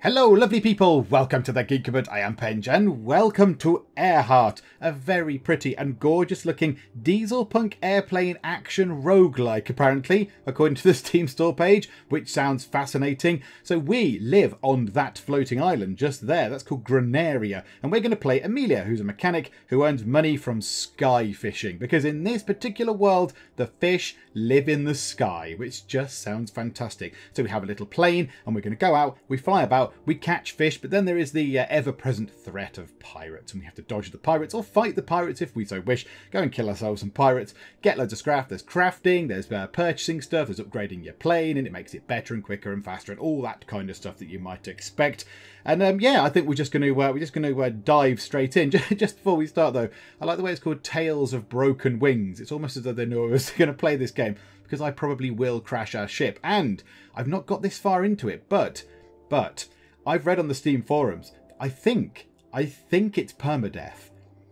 Hello, lovely people! Welcome to the Geek Cupboard. I am Pengen. Welcome to Airheart, a very pretty and gorgeous looking diesel punk airplane action roguelike, apparently, according to the Steam store page, which sounds fascinating. So, we live on that floating island just there. That's called Granaria. And we're going to play Amelia, who's a mechanic who earns money from sky fishing. Because in this particular world, the fish live in the sky, which just sounds fantastic. So, we have a little plane and we're going to go out, we fly about we catch fish, but then there is the uh, ever-present threat of pirates, and we have to dodge the pirates or fight the pirates if we so wish. Go and kill ourselves some pirates, get loads of scrap. There's crafting, there's uh, purchasing stuff, there's upgrading your plane, and it makes it better and quicker and faster, and all that kind of stuff that you might expect. And um, yeah, I think we're just going to uh, we're just going to uh, dive straight in. just before we start, though, I like the way it's called Tales of Broken Wings. It's almost as though they know I was going to play this game because I probably will crash our ship, and I've not got this far into it, but but I've read on the Steam forums. I think, I think it's permadeath.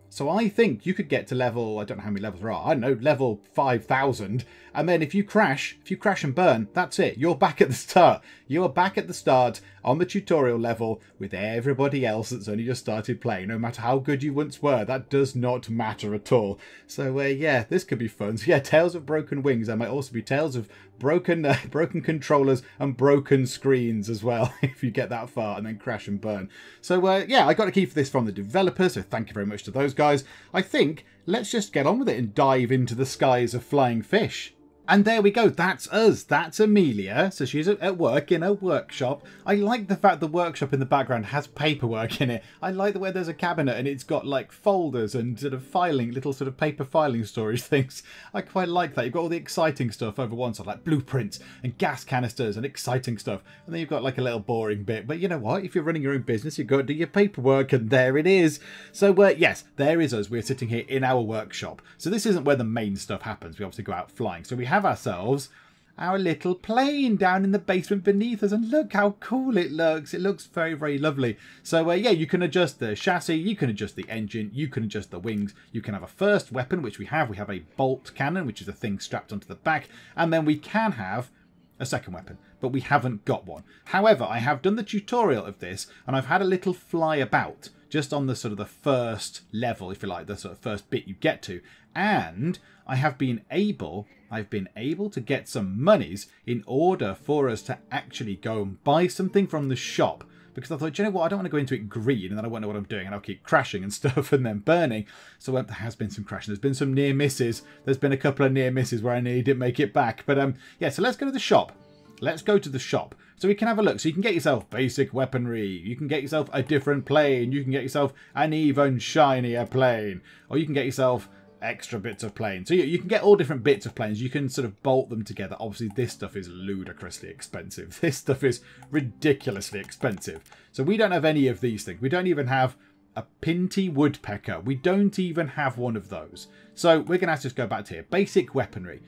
So I think you could get to level, I don't know how many levels there are, I don't know, level 5,000. And then if you crash, if you crash and burn, that's it. You're back at the start. You're back at the start on the tutorial level with everybody else that's only just started playing. No matter how good you once were, that does not matter at all. So uh, yeah, this could be fun. So yeah, Tales of Broken Wings. There might also be Tales of broken uh, broken controllers and broken screens as well if you get that far and then crash and burn. So uh, yeah, I got a key for this from the developer, so thank you very much to those guys. I think let's just get on with it and dive into the skies of flying fish. And there we go. That's us. That's Amelia. So she's at work in a workshop. I like the fact the workshop in the background has paperwork in it. I like the way there's a cabinet and it's got like folders and sort of filing, little sort of paper filing storage things. I quite like that. You've got all the exciting stuff over one side, like blueprints and gas canisters and exciting stuff. And then you've got like a little boring bit. But you know what? If you're running your own business, you've got to do your paperwork and there it is. So uh, yes, there is us. We're sitting here in our workshop. So this isn't where the main stuff happens. We obviously go out flying. So we have have ourselves our little plane down in the basement beneath us and look how cool it looks. It looks very very lovely. So uh, yeah you can adjust the chassis you can adjust the engine you can adjust the wings. You can have a first weapon which we have. We have a bolt cannon which is a thing strapped onto the back and then we can have a second weapon but we haven't got one. However i have done the tutorial of this and i've had a little fly about just on the sort of the first level if you like the sort of first bit you get to and I have been able, I've been able to get some monies in order for us to actually go and buy something from the shop. Because I thought, you know what, I don't want to go into it green and then I won't know what I'm doing and I'll keep crashing and stuff and then burning. So there has been some crashing. There's been some near misses. There's been a couple of near misses where I nearly didn't make it back. But um, yeah, so let's go to the shop. Let's go to the shop. So we can have a look. So you can get yourself basic weaponry. You can get yourself a different plane. You can get yourself an even shinier plane. Or you can get yourself extra bits of plane. So you, you can get all different bits of planes. You can sort of bolt them together. Obviously, this stuff is ludicrously expensive. This stuff is ridiculously expensive. So we don't have any of these things. We don't even have a Pinty Woodpecker. We don't even have one of those. So we're going to have to just go back to here. Basic weaponry.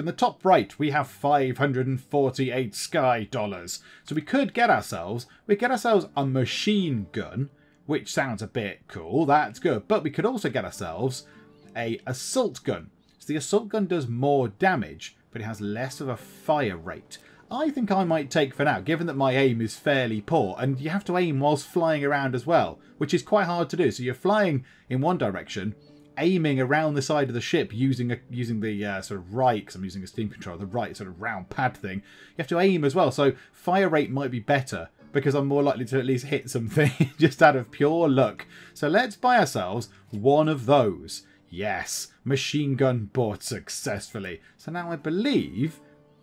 In the top right, we have 548 sky dollars. So we could get ourselves, we get ourselves a machine gun, which sounds a bit cool. That's good. But we could also get ourselves a assault gun. So the assault gun does more damage, but it has less of a fire rate. I think I might take for now, given that my aim is fairly poor, and you have to aim whilst flying around as well, which is quite hard to do. So you're flying in one direction, aiming around the side of the ship using a, using the uh, sort of right, because I'm using a steam controller, the right sort of round pad thing. You have to aim as well, so fire rate might be better because I'm more likely to at least hit something just out of pure luck. So let's buy ourselves one of those. Yes, machine gun bought successfully. So now I believe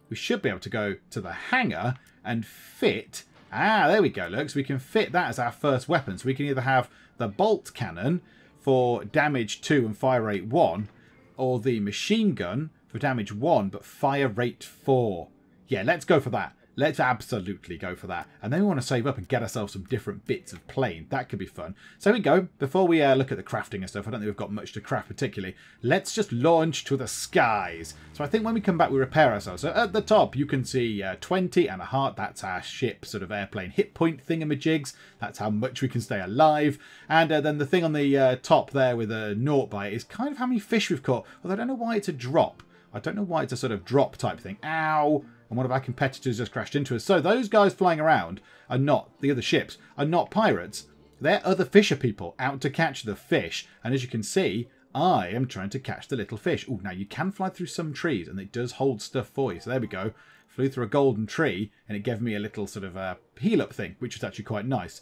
we should be able to go to the hangar and fit... Ah, there we go, look. So we can fit that as our first weapon. So we can either have the bolt cannon for damage 2 and fire rate 1, or the machine gun for damage 1 but fire rate 4. Yeah, let's go for that. Let's absolutely go for that. And then we want to save up and get ourselves some different bits of plane. That could be fun. So we go. Before we uh, look at the crafting and stuff, I don't think we've got much to craft particularly. Let's just launch to the skies. So I think when we come back, we repair ourselves. So at the top, you can see uh, 20 and a heart. That's our ship sort of airplane hit point thingamajigs. That's how much we can stay alive. And uh, then the thing on the uh, top there with a naught by it is kind of how many fish we've caught. Although I don't know why it's a drop. I don't know why it's a sort of drop type thing. Ow! And one of our competitors just crashed into us. So those guys flying around are not, the other ships, are not pirates. They're other fisher people out to catch the fish. And as you can see, I am trying to catch the little fish. Oh, now you can fly through some trees and it does hold stuff for you. So there we go. Flew through a golden tree and it gave me a little sort of uh, heal up thing, which was actually quite nice.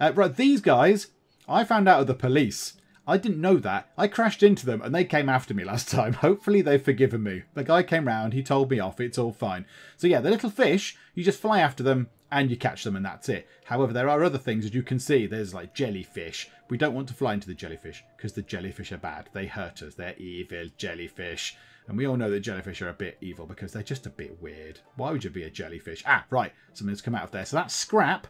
Uh, right, these guys, I found out of the police. I didn't know that. I crashed into them and they came after me last time. Hopefully they've forgiven me. The guy came round, he told me off, it's all fine. So yeah, the little fish, you just fly after them and you catch them and that's it. However, there are other things, as you can see, there's like jellyfish. We don't want to fly into the jellyfish because the jellyfish are bad. They hurt us. They're evil jellyfish. And we all know that jellyfish are a bit evil because they're just a bit weird. Why would you be a jellyfish? Ah, right. Something's come out of there. So that's scrap.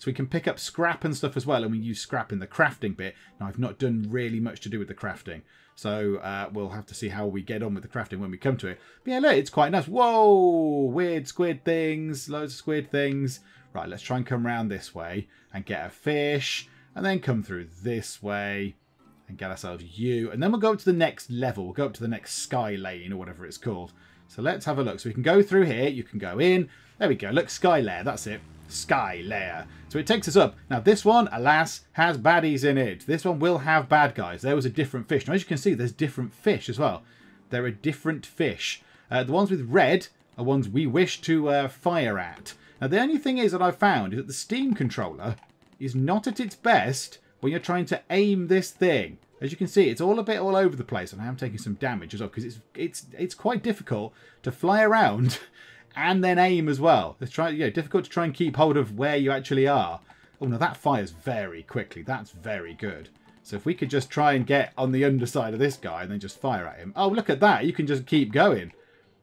So we can pick up scrap and stuff as well, and we use scrap in the crafting bit. Now, I've not done really much to do with the crafting, so uh, we'll have to see how we get on with the crafting when we come to it. But yeah, look, it's quite nice. Whoa! Weird squid things, loads of squid things. Right, let's try and come around this way and get a fish, and then come through this way and get ourselves you. And then we'll go up to the next level. We'll go up to the next sky lane or whatever it's called. So let's have a look. So we can go through here. You can go in. There we go. Look, sky layer. That's it. Sky Layer. So it takes us up. Now this one, alas, has baddies in it. This one will have bad guys. There was a different fish. Now as you can see, there's different fish as well. There are different fish. Uh, the ones with red are ones we wish to uh, fire at. Now the only thing is that I've found is that the Steam controller is not at its best when you're trying to aim this thing. As you can see, it's all a bit all over the place, and I am taking some damage as well because it's it's it's quite difficult to fly around and then aim as well. It's try, yeah, difficult to try and keep hold of where you actually are. Oh, no, that fires very quickly. That's very good. So if we could just try and get on the underside of this guy and then just fire at him. Oh, look at that. You can just keep going.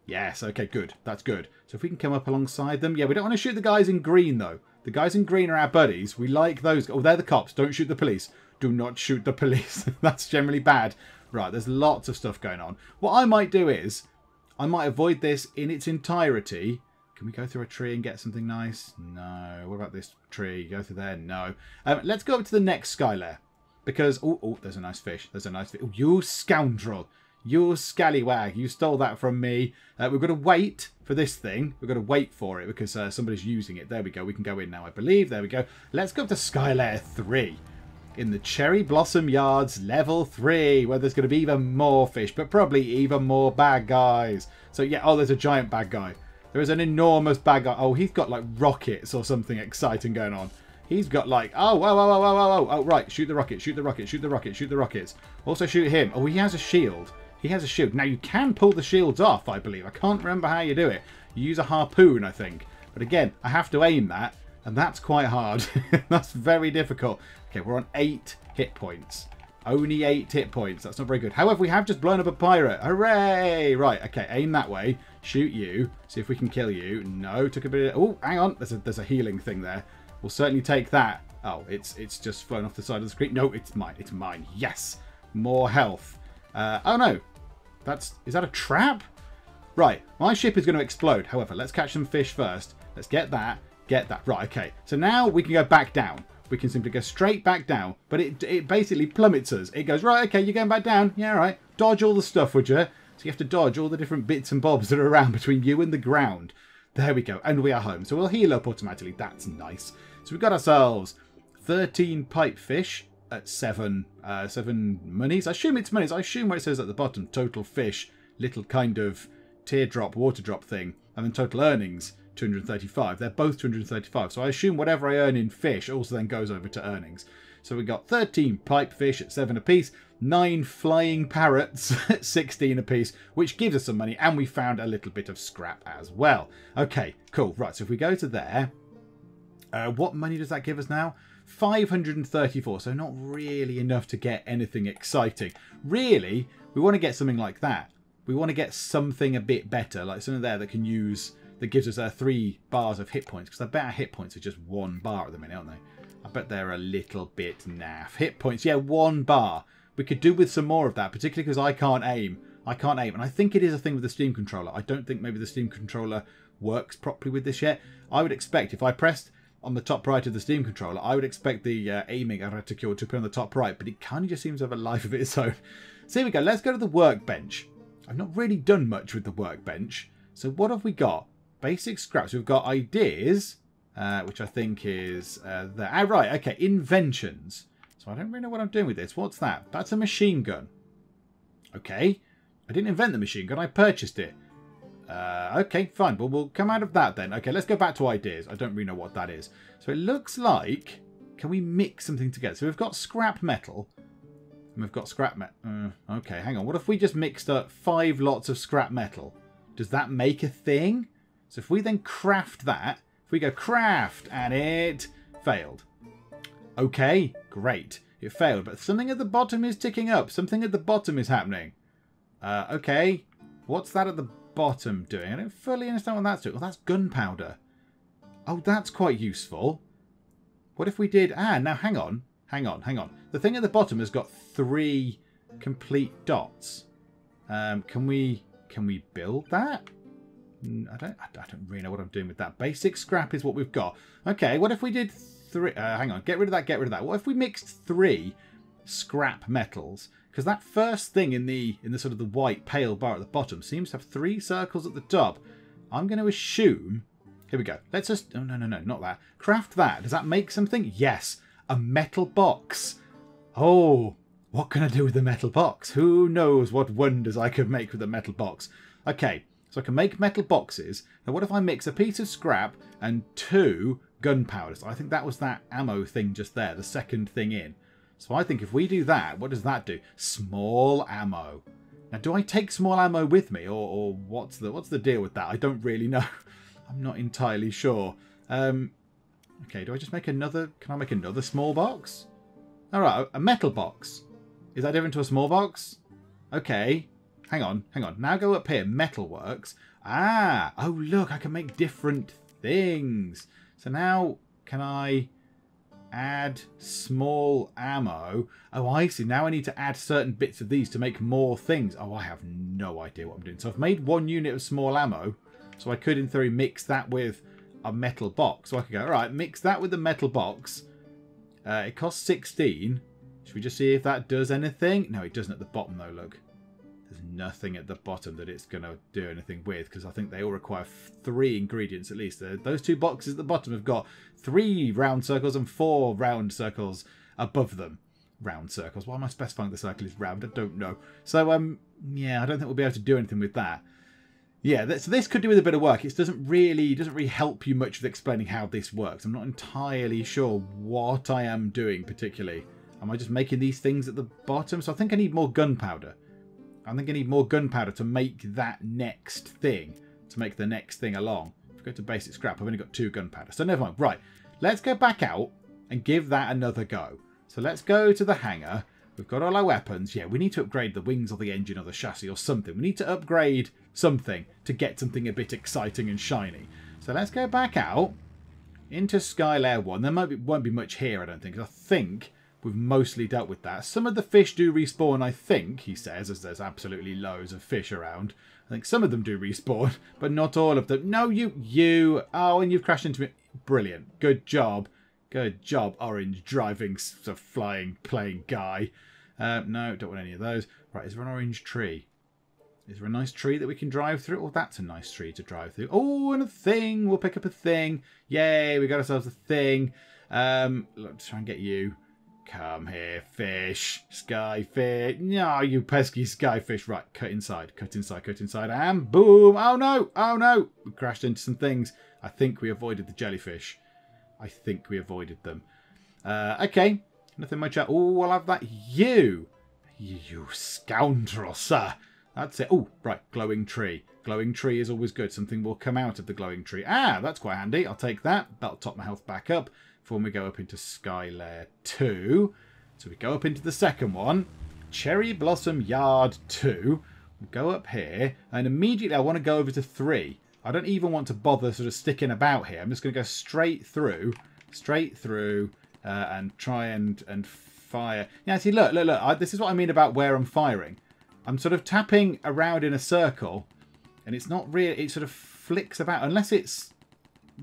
Yes, okay, good. That's good. So if we can come up alongside them. Yeah, we don't want to shoot the guys in green, though. The guys in green are our buddies. We like those. Oh, they're the cops. Don't shoot the police. Do not shoot the police. That's generally bad. Right, there's lots of stuff going on. What I might do is, I might avoid this in its entirety. Can we go through a tree and get something nice? No. What about this tree? Go through there? No. Um, let's go up to the next sky layer. Because, oh, oh, there's a nice fish. There's a nice fish. Oh, you scoundrel. You scallywag. You stole that from me. Uh, we've got to wait for this thing. We've got to wait for it because uh, somebody's using it. There we go. We can go in now, I believe. There we go. Let's go up to Sky Layer 3 in the Cherry Blossom Yards level 3, where there's going to be even more fish, but probably even more bad guys. So yeah, oh, there's a giant bad guy. There is an enormous bad guy. Oh, he's got like rockets or something exciting going on. He's got like, oh, whoa, whoa, whoa, whoa, whoa, whoa. Oh, right, shoot the rocket, shoot the rocket, shoot the rocket, shoot the rockets. Also shoot him. Oh, he has a shield. He has a shield. Now, you can pull the shields off, I believe. I can't remember how you do it. You use a harpoon, I think. But again, I have to aim that, and that's quite hard. that's very difficult. Okay, we're on eight hit points. Only eight hit points. That's not very good. However, we have just blown up a pirate. Hooray! Right, okay, aim that way. Shoot you. See if we can kill you. No, took a bit of... Oh, hang on. There's a, there's a healing thing there. We'll certainly take that. Oh, it's it's just flown off the side of the screen. No, it's mine. It's mine. Yes. More health. Uh, oh, no. That's... Is that a trap? Right, my ship is going to explode. However, let's catch some fish first. Let's get that. Get that. Right, okay. So now we can go back down we can simply go straight back down. But it, it basically plummets us. It goes, right, okay, you're going back down. Yeah, right. Dodge all the stuff, would you? So you have to dodge all the different bits and bobs that are around between you and the ground. There we go. And we are home. So we'll heal up automatically. That's nice. So we've got ourselves 13 pipe fish at 7 uh, seven monies. I assume it's monies. I assume where it says at the bottom, total fish, little kind of teardrop, water drop thing. And then total earnings, 235. They're both 235. So I assume whatever I earn in fish also then goes over to earnings. So we got 13 pipe fish at 7 apiece, 9 flying parrots at 16 apiece, which gives us some money, and we found a little bit of scrap as well. Okay, cool. Right, so if we go to there, uh, what money does that give us now? 534, so not really enough to get anything exciting. Really, we want to get something like that. We want to get something a bit better, like something there that can use that gives us uh, three bars of hit points. Because I bet our hit points are just one bar at the minute, aren't they? I bet they're a little bit naff. Hit points, yeah, one bar. We could do with some more of that, particularly because I can't aim. I can't aim. And I think it is a thing with the Steam controller. I don't think maybe the Steam controller works properly with this yet. I would expect if I pressed on the top right of the Steam controller, I would expect the uh, aiming reticule to appear on the top right, but it kind of just seems to have a life of its own. So here we go. Let's go to the workbench. I've not really done much with the workbench. So what have we got? Basic scraps. We've got ideas, uh, which I think is uh, there. Ah, right. Okay, inventions. So I don't really know what I'm doing with this. What's that? That's a machine gun. Okay. I didn't invent the machine gun. I purchased it. Uh, okay, fine. Well, we'll come out of that then. Okay, let's go back to ideas. I don't really know what that is. So it looks like... Can we mix something together? So we've got scrap metal. And we've got scrap metal. Uh, okay, hang on. What if we just mixed up five lots of scrap metal? Does that make a thing? So if we then craft that, if we go craft and it failed. Okay, great. It failed, but something at the bottom is ticking up. Something at the bottom is happening. Uh, okay, what's that at the bottom doing? I don't fully understand what that's doing. Well, that's gunpowder. Oh, that's quite useful. What if we did... Ah, now hang on. Hang on, hang on. The thing at the bottom has got three complete dots. Um, can we can we build that? I don't I don't really know what I'm doing with that. Basic scrap is what we've got. Okay, what if we did three... Uh, hang on, get rid of that, get rid of that. What if we mixed three scrap metals because that first thing in the in the sort of the white pale bar at the bottom seems to have three circles at the top. I'm going to assume. Here we go. Let's just. Oh no no no not that. Craft that. Does that make something? Yes. A metal box. Oh, what can I do with the metal box? Who knows what wonders I could make with a metal box? Okay, so I can make metal boxes. Now, what if I mix a piece of scrap and two gunpowder? So I think that was that ammo thing just there, the second thing in. So I think if we do that, what does that do? Small ammo. Now, do I take small ammo with me, or, or what's the what's the deal with that? I don't really know. I'm not entirely sure. Um, okay, do I just make another? Can I make another small box? All right, a metal box. Is that different to a small box? Okay, hang on, hang on. Now go up here. Metalworks. Ah, oh look, I can make different things. So now can I? add small ammo. Oh, I see. Now I need to add certain bits of these to make more things. Oh, I have no idea what I'm doing. So I've made one unit of small ammo. So I could, in theory, mix that with a metal box. So I could go, all right, mix that with the metal box. Uh, it costs 16. Should we just see if that does anything? No, it doesn't at the bottom, though, look. Nothing at the bottom that it's going to do anything with because I think they all require three ingredients at least. Those two boxes at the bottom have got three round circles and four round circles above them. Round circles. Why am I specifying the circle is round? I don't know. So, um, yeah, I don't think we'll be able to do anything with that. Yeah, so this could do with a bit of work. It doesn't really doesn't really help you much with explaining how this works. I'm not entirely sure what I am doing particularly. Am I just making these things at the bottom? So I think I need more gunpowder. I think I need more gunpowder to make that next thing, to make the next thing along. If we go to basic scrap, I've only got two gunpowder, so never mind. Right, let's go back out and give that another go. So let's go to the hangar. We've got all our weapons. Yeah, we need to upgrade the wings or the engine or the chassis or something. We need to upgrade something to get something a bit exciting and shiny. So let's go back out into Skylayer 1. There might be, won't be much here, I don't think. I think We've mostly dealt with that. Some of the fish do respawn, I think, he says, as there's absolutely loads of fish around. I think some of them do respawn, but not all of them. No, you, you. Oh, and you've crashed into me. Brilliant. Good job. Good job, orange driving, flying plane guy. Uh, no, don't want any of those. Right, is there an orange tree? Is there a nice tree that we can drive through? Oh, that's a nice tree to drive through. Oh, and a thing. We'll pick up a thing. Yay, we got ourselves a thing. Um, let's try and get you. Come here, fish. Skyfish. No, you pesky skyfish. Right, cut inside, cut inside, cut inside, and boom. Oh no, oh no. We crashed into some things. I think we avoided the jellyfish. I think we avoided them. Uh, okay, nothing much. Oh, I'll have that. You. You scoundrel, sir. That's it. Oh, right, glowing tree. Glowing tree is always good. Something will come out of the glowing tree. Ah, that's quite handy. I'll take that. That'll top my health back up before we go up into Skylayer 2. So we go up into the second one, Cherry Blossom Yard 2. We'll go up here, and immediately I want to go over to 3. I don't even want to bother sort of sticking about here. I'm just going to go straight through, straight through, uh, and try and, and fire. Yeah, see, look, look, look. I, this is what I mean about where I'm firing. I'm sort of tapping around in a circle, and it's not really, it sort of flicks about, unless it's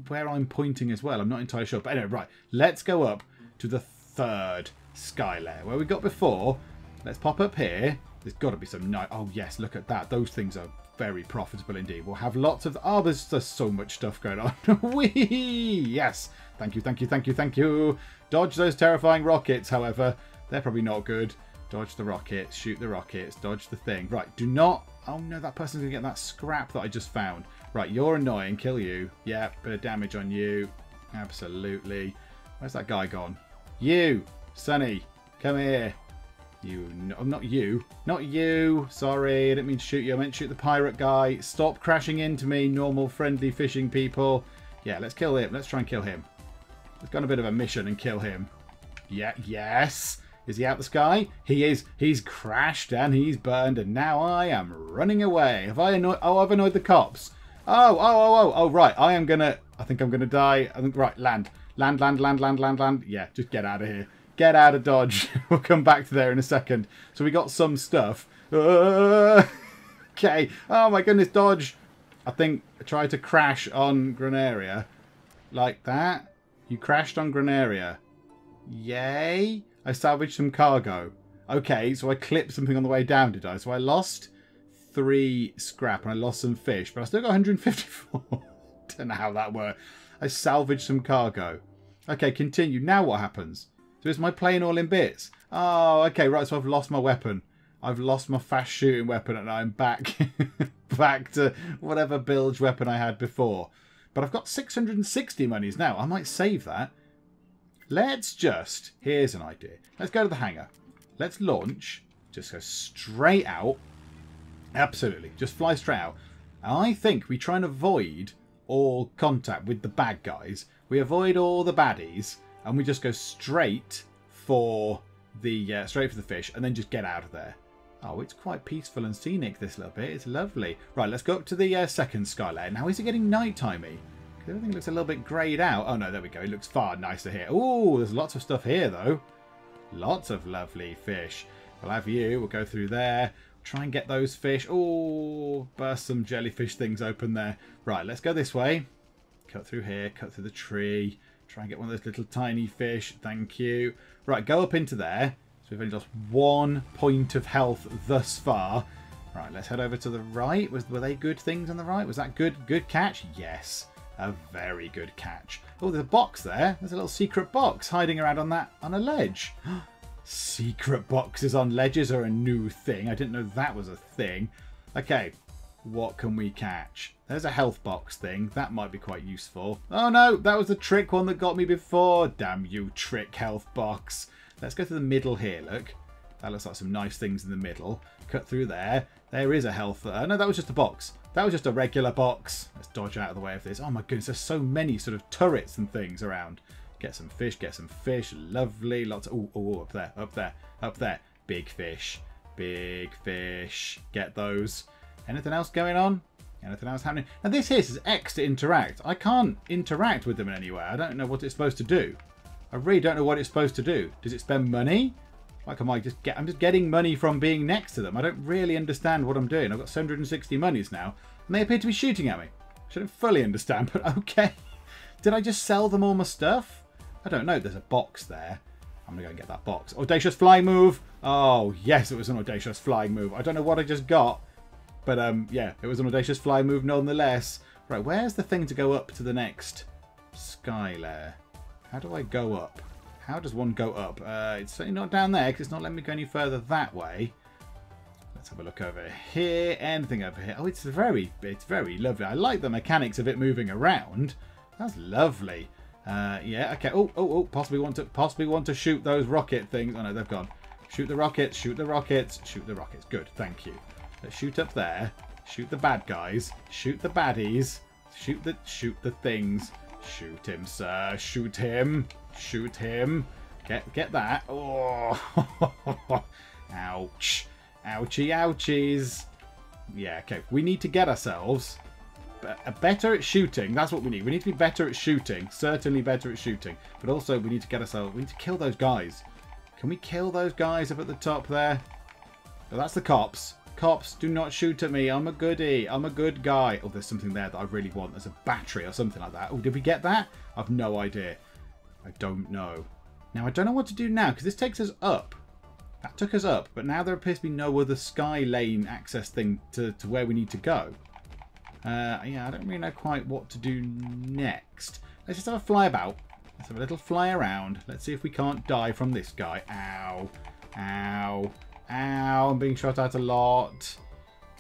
where I'm pointing as well. I'm not entirely sure. But anyway, right. Let's go up to the third sky layer. Where we got before. Let's pop up here. There's got to be some night. Oh, yes. Look at that. Those things are very profitable indeed. We'll have lots of... Oh, there's, there's so much stuff going on. Whee! Yes! Thank you, thank you, thank you, thank you. Dodge those terrifying rockets, however. They're probably not good. Dodge the rockets, shoot the rockets, dodge the thing. Right, do not... Oh no, that person's going to get that scrap that I just found. Right, you're annoying. Kill you. Yeah, bit of damage on you. Absolutely. Where's that guy gone? You! Sonny, come here. You, no, oh, not you. Not you. Sorry, I didn't mean to shoot you. I meant to shoot the pirate guy. Stop crashing into me, normal, friendly fishing people. Yeah, let's kill him. Let's try and kill him. Let's go on a bit of a mission and kill him. Yeah, yes. Is he out the sky? He is. He's crashed and he's burned, and now I am running away. Have I annoyed? Oh, I've annoyed the cops. Oh, oh, oh, oh, oh, right. I am gonna. I think I'm gonna die. I think right. Land, land, land, land, land, land, land. Yeah, just get out of here. Get out of Dodge. we'll come back to there in a second. So we got some stuff. Uh, okay. Oh my goodness, Dodge. I think I tried to crash on Granaria. Like that. You crashed on Granaria. Yay. I salvaged some cargo. Okay, so I clipped something on the way down, did I? So I lost three scrap and I lost some fish, but I still got 154. Don't know how that worked. I salvaged some cargo. Okay, continue. Now what happens? So is my plane all in bits? Oh, okay, right, so I've lost my weapon. I've lost my fast shooting weapon and I'm back back to whatever bilge weapon I had before. But I've got 660 monies now. I might save that. Let's just, here's an idea. Let's go to the hangar. Let's launch. Just go straight out. Absolutely. Just fly straight out. I think we try and avoid all contact with the bad guys. We avoid all the baddies. And we just go straight for the uh, straight for the fish and then just get out of there. Oh, it's quite peaceful and scenic, this little bit. It's lovely. Right, let's go up to the uh, second sky. Now, is it getting night-timey? Everything looks a little bit greyed out. Oh, no, there we go. It looks far nicer here. Oh, there's lots of stuff here, though. Lots of lovely fish. We'll have you. We'll go through there. Try and get those fish. Oh, burst some jellyfish things open there. Right, let's go this way. Cut through here. Cut through the tree. Try and get one of those little tiny fish. Thank you. Right, go up into there. So we've only lost one point of health thus far. Right, let's head over to the right. Was Were they good things on the right? Was that good good catch? Yes. A very good catch. Oh, there's a box there. There's a little secret box hiding around on that on a ledge. secret boxes on ledges are a new thing. I didn't know that was a thing. Okay, what can we catch? There's a health box thing. That might be quite useful. Oh no, that was the trick one that got me before. Damn you, trick health box. Let's go to the middle here, look. That looks like some nice things in the middle. Cut through there. There is a health... Uh, no, that was just a box. That was just a regular box. Let's dodge out of the way of this. Oh my goodness, there's so many sort of turrets and things around. Get some fish, get some fish. Lovely. Lots of... Oh, up there, up there, up there. Big fish. Big fish. Get those. Anything else going on? Anything else happening? Now this here is X to interact. I can't interact with them in any way. I don't know what it's supposed to do. I really don't know what it's supposed to do. Does it spend money? Like am I just get I'm just getting money from being next to them. I don't really understand what I'm doing. I've got 760 monies now, and they appear to be shooting at me. I don't fully understand, but okay. Did I just sell them all my stuff? I don't know. There's a box there. I'm gonna go and get that box. Audacious flying move. Oh yes, it was an audacious flying move. I don't know what I just got, but um, yeah, it was an audacious flying move nonetheless. Right, where's the thing to go up to the next sky layer? How do I go up? How does one go up? Uh, it's certainly not down there because it's not letting me go any further that way. Let's have a look over here. Anything over here? Oh, it's very, it's very lovely. I like the mechanics of it moving around. That's lovely. Uh, yeah. Okay. Oh, oh, oh. Possibly want to, possibly want to shoot those rocket things. Oh no, they've gone. Shoot the rockets. Shoot the rockets. Shoot the rockets. Good. Thank you. Let's shoot up there. Shoot the bad guys. Shoot the baddies. Shoot the, shoot the things. Shoot him, sir. Shoot him. Shoot him. Get get that. Oh. Ouch. Ouchie ouchies. Yeah, okay. We need to get ourselves better at shooting. That's what we need. We need to be better at shooting. Certainly better at shooting. But also we need to get ourselves... We need to kill those guys. Can we kill those guys up at the top there? Oh, that's the cops. Cops, do not shoot at me. I'm a goodie. I'm a good guy. Oh, there's something there that I really want. There's a battery or something like that. Oh, did we get that? I've no idea. I don't know. Now, I don't know what to do now, because this takes us up. That took us up, but now there appears to be no other sky lane access thing to, to where we need to go. Uh, yeah, I don't really know quite what to do next. Let's just have a fly about. Let's have a little fly around. Let's see if we can't die from this guy. Ow. Ow. Ow. I'm being shot at a lot.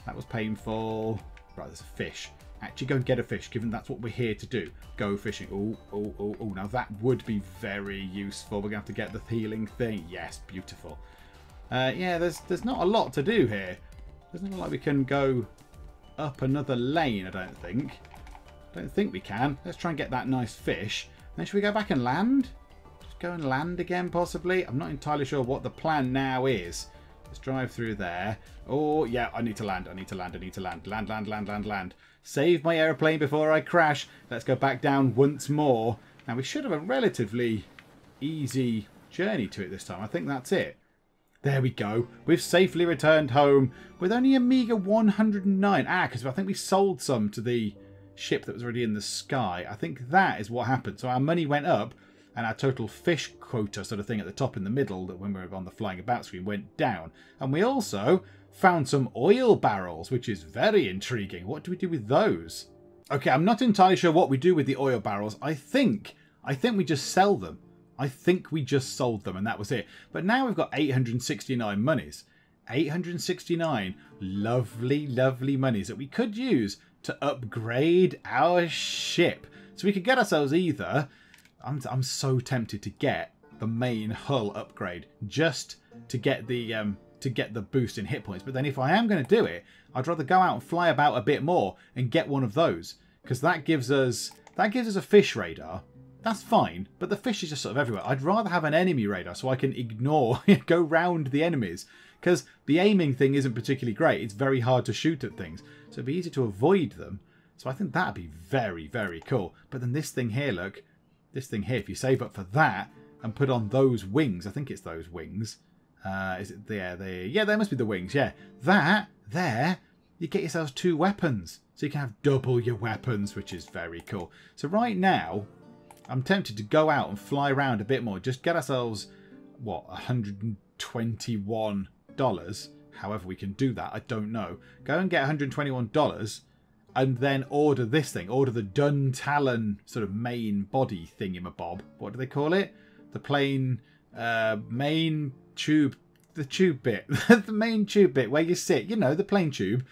That was painful. Right, there's a fish. Actually go and get a fish, given that's what we're here to do. Go fishing. Oh, oh, oh, oh. Now that would be very useful. We're going to have to get the healing thing. Yes, beautiful. Uh, yeah, there's there's not a lot to do here. Doesn't look like we can go up another lane, I don't think. I don't think we can. Let's try and get that nice fish. Then should we go back and land? Just go and land again, possibly? I'm not entirely sure what the plan now is. Let's drive through there. Oh, yeah, I need to land. I need to land. I need to land. Land, land, land, land, land. Save my aeroplane before I crash. Let's go back down once more. Now, we should have a relatively easy journey to it this time. I think that's it. There we go. We've safely returned home with only a meager 109. Ah, because I think we sold some to the ship that was already in the sky. I think that is what happened. So our money went up and our total fish quota sort of thing at the top in the middle that when we were on the flying about screen went down. And we also found some oil barrels, which is very intriguing. What do we do with those? Okay, I'm not entirely sure what we do with the oil barrels. I think, I think we just sell them. I think we just sold them and that was it. But now we've got 869 monies. 869 lovely, lovely monies that we could use to upgrade our ship. So we could get ourselves either... I'm, I'm so tempted to get the main hull upgrade just to get the um, to get the boost in hit points. But then if I am going to do it, I'd rather go out and fly about a bit more and get one of those because that gives us that gives us a fish radar that's fine, but the fish is just sort of everywhere. I'd rather have an enemy radar so I can ignore, go round the enemies. Because the aiming thing isn't particularly great. It's very hard to shoot at things. So it'd be easy to avoid them. So I think that'd be very, very cool. But then this thing here, look. This thing here, if you save up for that and put on those wings, I think it's those wings. Uh, is it there? There? Yeah, there must be the wings. Yeah, that there, you get yourselves two weapons, so you can have double your weapons, which is very cool. So right now, I'm tempted to go out and fly around a bit more. Just get ourselves, what, $121. However we can do that, I don't know. Go and get $121 and then order this thing. Order the Dun Talon sort of main body thingamabob. What do they call it? The plain uh, main tube, the tube bit. the main tube bit where you sit. You know, the plane tube.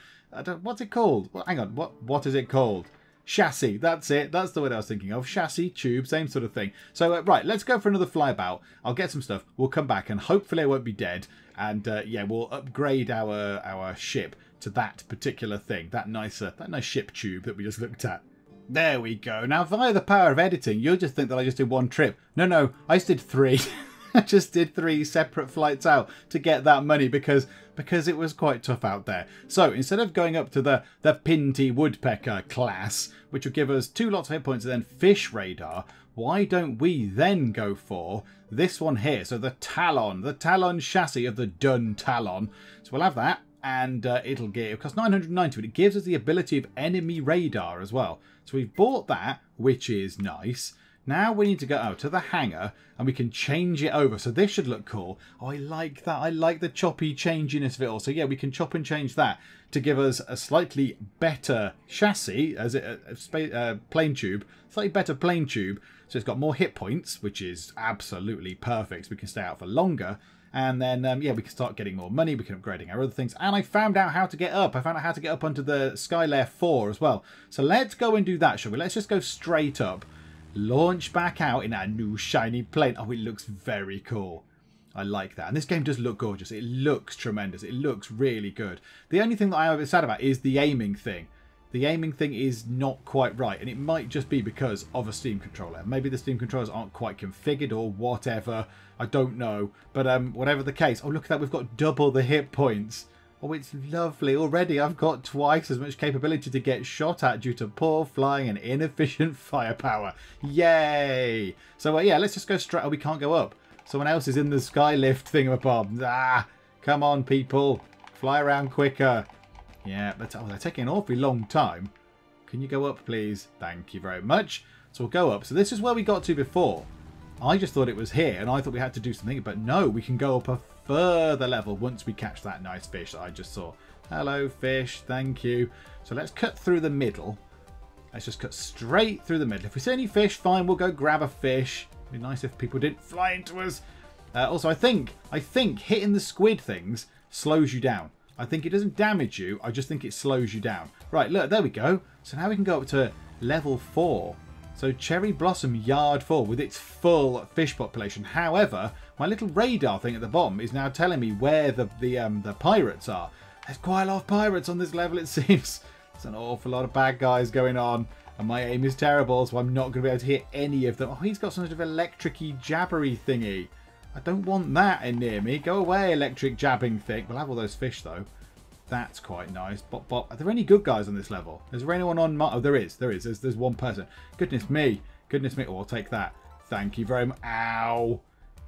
What's it called? Well, hang on. What What is it called? Chassis, that's it. That's the word I was thinking of. Chassis, tube, same sort of thing. So, uh, right, let's go for another flyabout. I'll get some stuff. We'll come back and hopefully I won't be dead. And, uh, yeah, we'll upgrade our our ship to that particular thing. That nicer, that nice ship tube that we just looked at. There we go. Now, via the power of editing, you'll just think that I just did one trip. No, no, I just did three. I just did three separate flights out to get that money because because it was quite tough out there. So instead of going up to the, the Pinty Woodpecker class, which will give us two lots of hit points and then Fish Radar, why don't we then go for this one here? So the Talon, the Talon chassis of the Dun Talon. So we'll have that and uh, it'll give, it costs 990, but it gives us the ability of enemy radar as well. So we've bought that, which is nice. Now we need to go out to the hangar and we can change it over. So this should look cool. Oh, I like that. I like the choppy changiness of it all. So yeah, we can chop and change that to give us a slightly better chassis, as it, a, uh, plane tube, slightly better plane tube. So it's got more hit points, which is absolutely perfect. So we can stay out for longer. And then, um, yeah, we can start getting more money. We can upgrading our other things. And I found out how to get up. I found out how to get up onto the Skylayer 4 as well. So let's go and do that, shall we? Let's just go straight up launch back out in our new shiny plane. Oh, it looks very cool. I like that. And this game does look gorgeous. It looks tremendous. It looks really good. The only thing that I'm a bit sad about is the aiming thing. The aiming thing is not quite right. And it might just be because of a Steam controller. Maybe the Steam controllers aren't quite configured or whatever. I don't know. But um, whatever the case. Oh, look at that. We've got double the hit points. Oh, it's lovely. Already I've got twice as much capability to get shot at due to poor flying and inefficient firepower. Yay! So, uh, yeah, let's just go straight... Oh, we can't go up. Someone else is in the sky skylift thingamabob. Ah! Come on, people. Fly around quicker. Yeah, but oh, they're taking an awfully long time. Can you go up, please? Thank you very much. So we'll go up. So this is where we got to before. I just thought it was here, and I thought we had to do something, but no, we can go up a further level once we catch that nice fish that I just saw. Hello, fish. Thank you. So let's cut through the middle. Let's just cut straight through the middle. If we see any fish, fine, we'll go grab a fish. It'd be nice if people didn't fly into us. Uh, also, I think, I think hitting the squid things slows you down. I think it doesn't damage you. I just think it slows you down. Right, look, there we go. So now we can go up to level 4. So Cherry Blossom Yard 4 with its full fish population. However, my little radar thing at the bottom is now telling me where the, the, um, the pirates are. There's quite a lot of pirates on this level, it seems. There's an awful lot of bad guys going on. And my aim is terrible, so I'm not going to be able to hit any of them. Oh, he's got some sort of electricy jabbery thingy. I don't want that in near me. Go away, electric jabbing thing. We'll have all those fish, though. That's quite nice. Bop, bop. Are there any good guys on this level? Is there anyone on my... Oh, there is. There is. There's, there's one person. Goodness me. Goodness me. Oh, I'll take that. Thank you very much. Ow.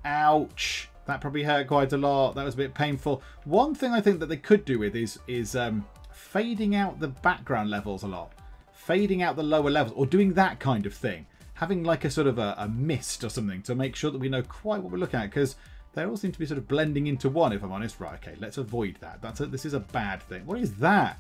Ouch. That probably hurt quite a lot. That was a bit painful. One thing I think that they could do with is, is um, fading out the background levels a lot. Fading out the lower levels. Or doing that kind of thing having like a sort of a, a, mist or something to make sure that we know quite what we're looking at because they all seem to be sort of blending into one if I'm honest. Right, okay, let's avoid that. That's a, This is a bad thing. What is that?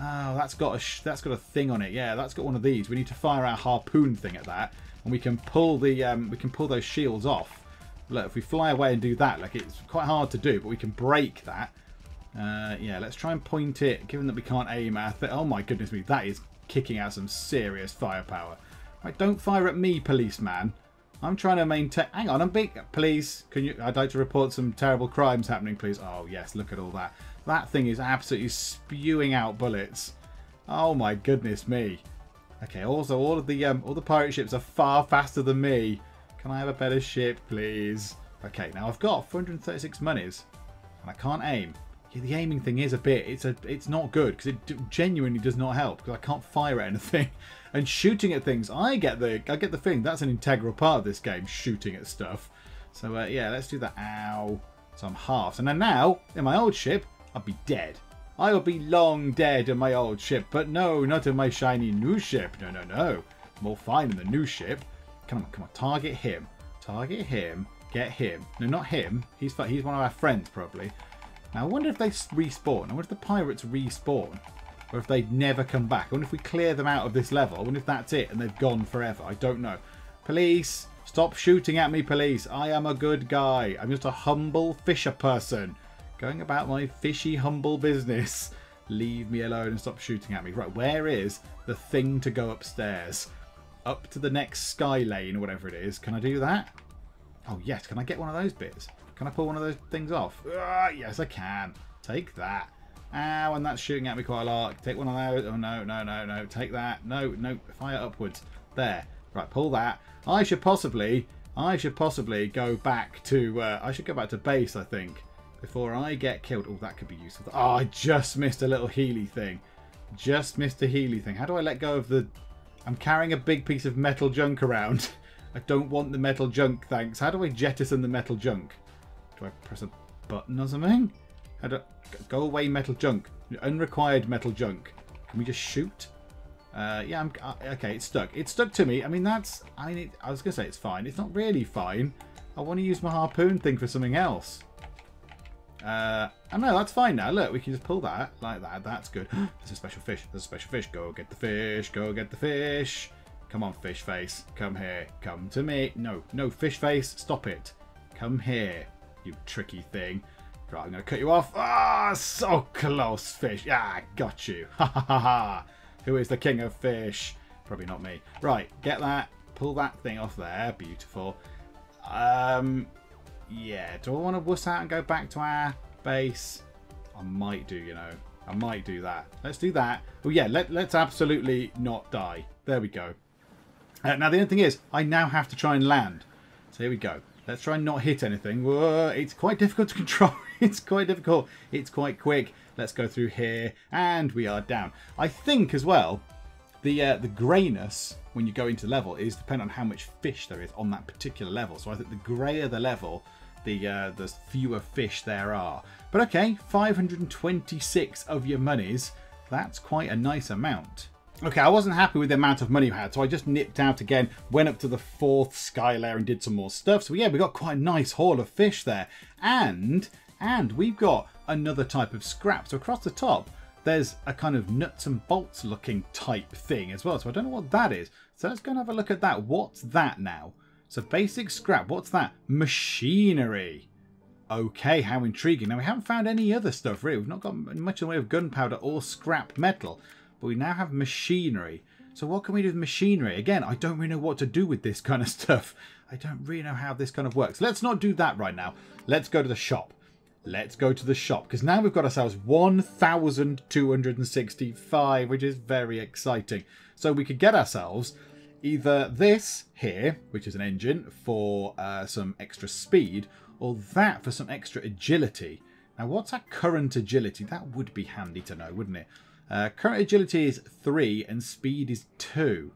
Oh, that's got a that's got a thing on it. Yeah, that's got one of these. We need to fire our harpoon thing at that, and we can pull the um, we can pull those shields off. Look, if we fly away and do that, like it's quite hard to do, but we can break that. Uh, yeah, let's try and point it. Given that we can't aim at it, oh my goodness me, that is kicking out some serious firepower. Right, don't fire at me, policeman. I'm trying to maintain... Hang on, I'm big... Please, can you... I'd like to report some terrible crimes happening, please. Oh, yes, look at all that. That thing is absolutely spewing out bullets. Oh, my goodness me. Okay, also, all of the um, all the pirate ships are far faster than me. Can I have a better ship, please? Okay, now I've got 436 monies, and I can't aim. Yeah, the aiming thing is a bit... It's a. It's not good, because it genuinely does not help, because I can't fire at anything. and shooting at things. I get the I get the thing. That's an integral part of this game, shooting at stuff. So uh, yeah, let's do that. Ow. So I'm half. And then now, in my old ship, I'd be dead. I would be long dead in my old ship. But no, not in my shiny new ship. No, no, no. More fine in the new ship. Come on, come on. Target him. Target him. Get him. No, not him. He's he's one of our friends, probably. Now, I wonder if they respawn. I wonder if the pirates respawn or if they'd never come back. I wonder if we clear them out of this level. I wonder if that's it and they've gone forever. I don't know. Police, stop shooting at me, police. I am a good guy. I'm just a humble fisher person going about my fishy, humble business. Leave me alone and stop shooting at me. Right, where is the thing to go upstairs? Up to the next sky lane or whatever it is. Can I do that? Oh, yes. Can I get one of those bits? Can I pull one of those things off? Uh, yes, I can. Take that. Ow, and that's shooting at me quite a lot. Take one of those. Oh, no, no, no, no. Take that. No, no. Fire upwards. There. Right, pull that. I should possibly, I should possibly go back to, uh, I should go back to base, I think, before I get killed. Oh, that could be useful. Oh, I just missed a little Healy thing. Just missed a Healy thing. How do I let go of the... I'm carrying a big piece of metal junk around. I don't want the metal junk, thanks. How do I jettison the metal junk? Do I press a button or something? How do... Go away, metal junk. Unrequired metal junk. Can we just shoot? Uh, yeah, I'm, uh, okay, it's stuck. It's stuck to me. I mean, that's... I mean, it, I was going to say it's fine. It's not really fine. I want to use my harpoon thing for something else. Uh, oh no, that's fine now. Look, we can just pull that like that. That's good. There's a special fish. There's a special fish. Go get the fish. Go get the fish. Come on, fish face. Come here. Come to me. No, no, fish face. Stop it. Come here, you tricky thing. Right, I'm going to cut you off. Ah, so close, fish. Ah, got you. Ha ha ha ha. Who is the king of fish? Probably not me. Right, get that. Pull that thing off there. Beautiful. Um, yeah. Do I want to wuss out and go back to our base? I might do, you know. I might do that. Let's do that. Oh, yeah. Let, let's absolutely not die. There we go. Uh, now, the only thing is, I now have to try and land. So here we go. Let's try and not hit anything. Whoa, it's quite difficult to control. it's quite difficult. It's quite quick. Let's go through here. And we are down. I think as well, the uh, the greyness when you go into level is dependent on how much fish there is on that particular level. So I think the greyer the level, the uh, the fewer fish there are. But okay, 526 of your monies. That's quite a nice amount. Okay, I wasn't happy with the amount of money we had, so I just nipped out again, went up to the fourth sky layer and did some more stuff. So yeah, we got quite a nice haul of fish there. And, and we've got another type of scrap. So across the top, there's a kind of nuts and bolts looking type thing as well. So I don't know what that is. So let's go and have a look at that. What's that now? So basic scrap, what's that? Machinery. Okay, how intriguing. Now we haven't found any other stuff really. We've not got much in the way of gunpowder or scrap metal. But we now have machinery. So what can we do with machinery? Again, I don't really know what to do with this kind of stuff. I don't really know how this kind of works. Let's not do that right now. Let's go to the shop. Let's go to the shop because now we've got ourselves 1,265, which is very exciting. So we could get ourselves either this here, which is an engine for uh, some extra speed, or that for some extra agility. Now, what's our current agility? That would be handy to know, wouldn't it? Uh, current agility is 3 and speed is 2.